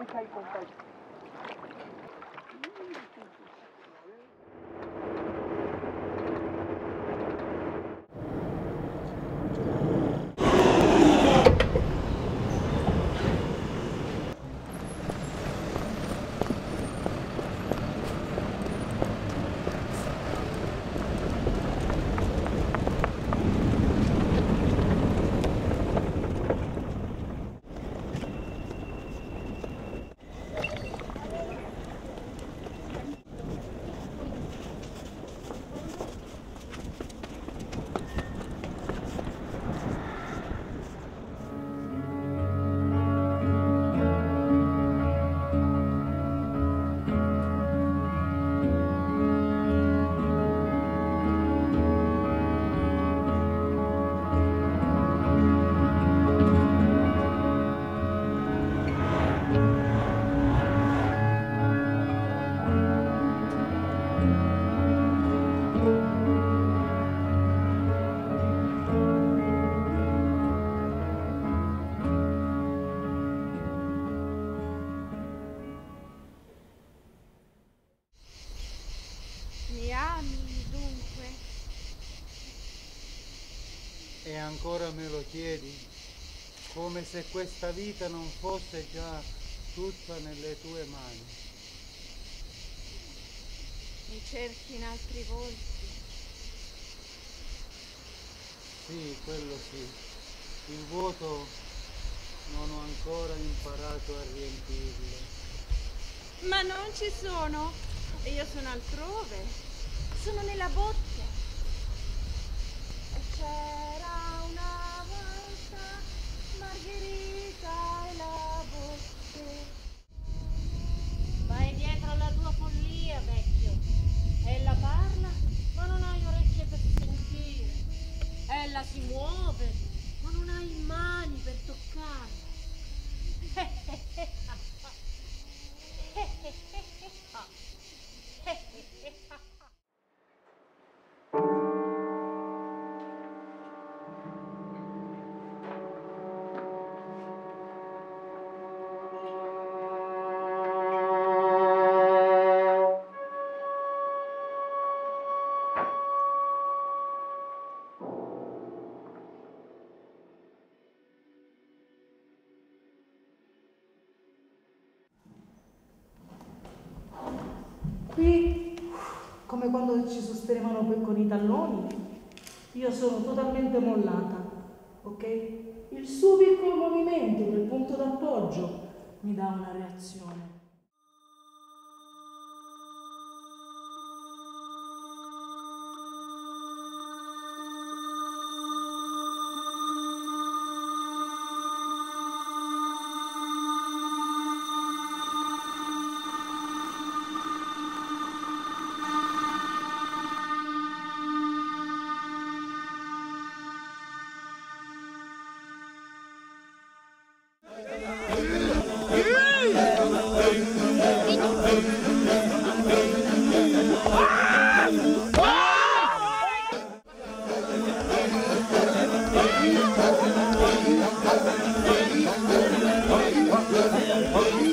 risa y contagio. E ancora me lo chiedi? Come se questa vita non fosse già tutta nelle tue mani. Mi cerchi in altri volti? Sì, quello sì. Il vuoto non ho ancora imparato a riempirlo. Ma non ci sono. E io sono altrove. Sono nella botte. E wall of it. Qui, come quando ci sostenevano poi con i talloni, io sono totalmente mollata, ok? Il suo piccolo movimento del punto d'appoggio mi dà una reazione.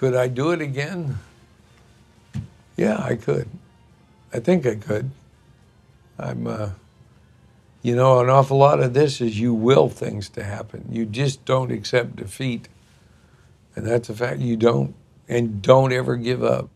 Could I do it again? Yeah, I could. I think I could. I'm, uh, you know, an awful lot of this is you will things to happen. You just don't accept defeat. And that's a fact. You don't. And don't ever give up.